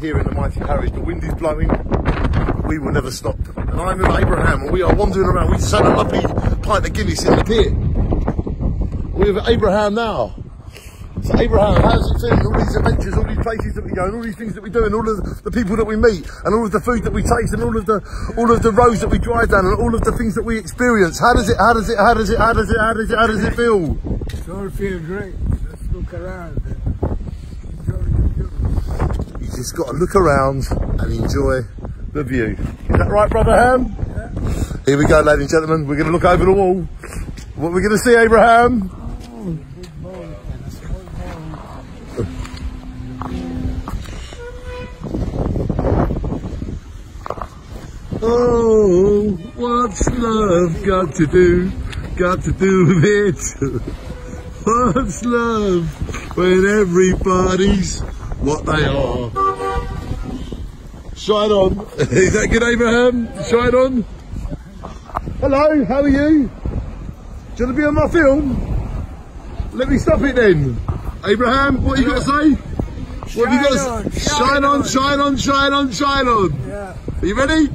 here in the mighty Harwich. The wind is blowing, but we will never stop. And I'm with Abraham, and we are wandering around. We just had a lovely pint of Guinness in the pier. We're with Abraham now. So Abraham, how's it feeling? All these adventures, all these places that we go, and all these things that we do, and all of the people that we meet, and all of the food that we taste, and all of the all of the roads that we drive down, and all of the things that we experience. How does it? How does it? How does it? How does it? How does it? How does it feel? It all feels great. Let's look around and enjoy just got to look around and enjoy the view. Is that right, brother Ham? Here we go, ladies and gentlemen. We're going to look over the wall. What we're going to see, Abraham? Oh, big bowl and a small bowl. Oh, what's love got to do? Got to do with it. What's love when everybody's what they are? Shine on. Is that good, Abraham? Um, shine on. Hello, how are you? Do you want to be on my film? Let me stop it then. Abraham, what you got to say? What have you got to Shine on, say? shine Shine on, on. shine on, shine on, shine on. Yeah. Are you ready?